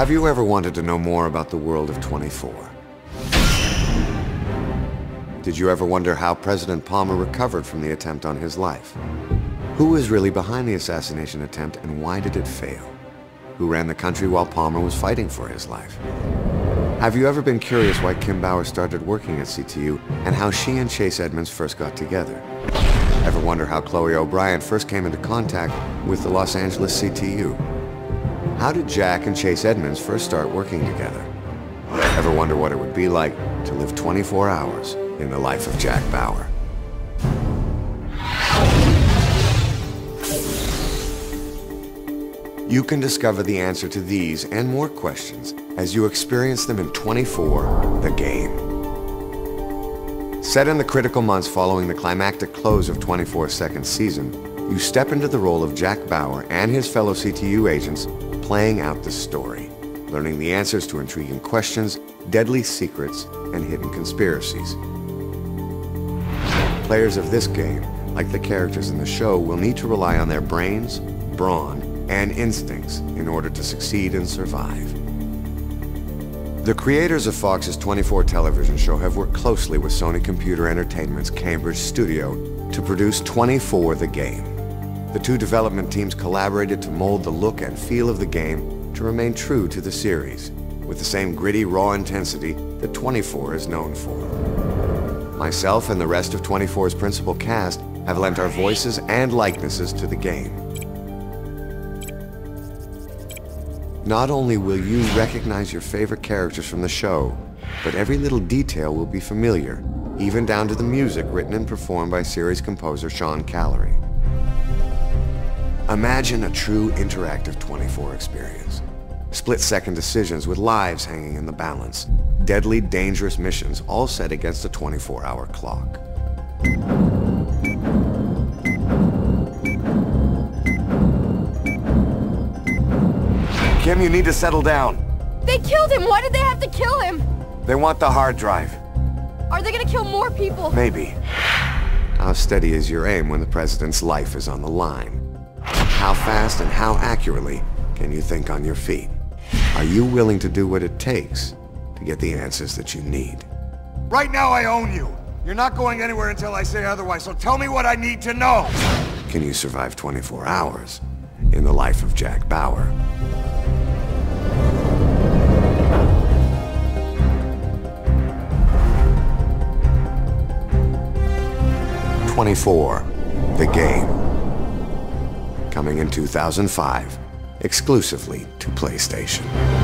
Have you ever wanted to know more about the world of 24? Did you ever wonder how President Palmer recovered from the attempt on his life? Who was really behind the assassination attempt and why did it fail? Who ran the country while Palmer was fighting for his life? Have you ever been curious why Kim Bauer started working at CTU and how she and Chase Edmunds first got together? Ever wonder how Chloe O'Brian first came into contact with the Los Angeles CTU? How did Jack and Chase Edmunds first start working together? Ever wonder what it would be like to live 24 hours in the life of Jack Bauer? You can discover the answer to these and more questions as you experience them in 24 The Game. Set in the critical months following the climactic close of 24's second season, you step into the role of Jack Bauer and his fellow CTU agents playing out the story, learning the answers to intriguing questions, deadly secrets, and hidden conspiracies. Players of this game, like the characters in the show, will need to rely on their brains, brawn, and instincts in order to succeed and survive. The creators of Fox's 24 television show have worked closely with Sony Computer Entertainment's Cambridge studio to produce 24 The Game. The two development teams collaborated to mold the look and feel of the game to remain true to the series, with the same gritty, raw intensity that 24 is known for. Myself and the rest of 24's principal cast have lent our voices and likenesses to the game. Not only will you recognize your favorite characters from the show, but every little detail will be familiar, even down to the music written and performed by series composer Sean Callery. Imagine a true interactive 24 experience. Split-second decisions with lives hanging in the balance. Deadly, dangerous missions all set against a 24-hour clock. Kim, you need to settle down. They killed him! Why did they have to kill him? They want the hard drive. Are they gonna kill more people? Maybe. How steady is your aim when the President's life is on the line? How fast and how accurately can you think on your feet? Are you willing to do what it takes to get the answers that you need? Right now I own you. You're not going anywhere until I say otherwise, so tell me what I need to know. Can you survive 24 hours in the life of Jack Bauer? Twenty-four, The Game. Coming in 2005, exclusively to PlayStation.